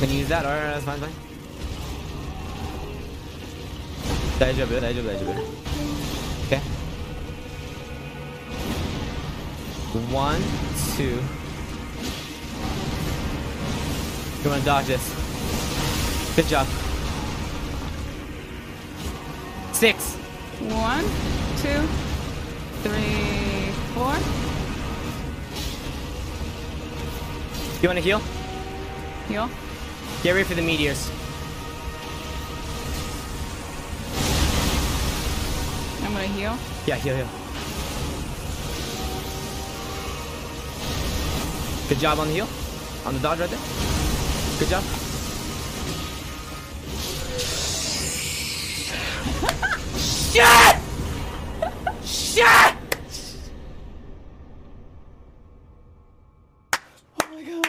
Can you use that? Alright, that's fine, fine. 大丈夫大丈夫大丈夫 Okay. One, two. You wanna dodge this. Good job. Six. One, two, three, four. You wanna heal? Heal. Get ready for the meteors. I'm gonna heal? Yeah, heal, heal. Good job on the heal. On the dodge right there. Good job. Shit! Shit! Oh my god.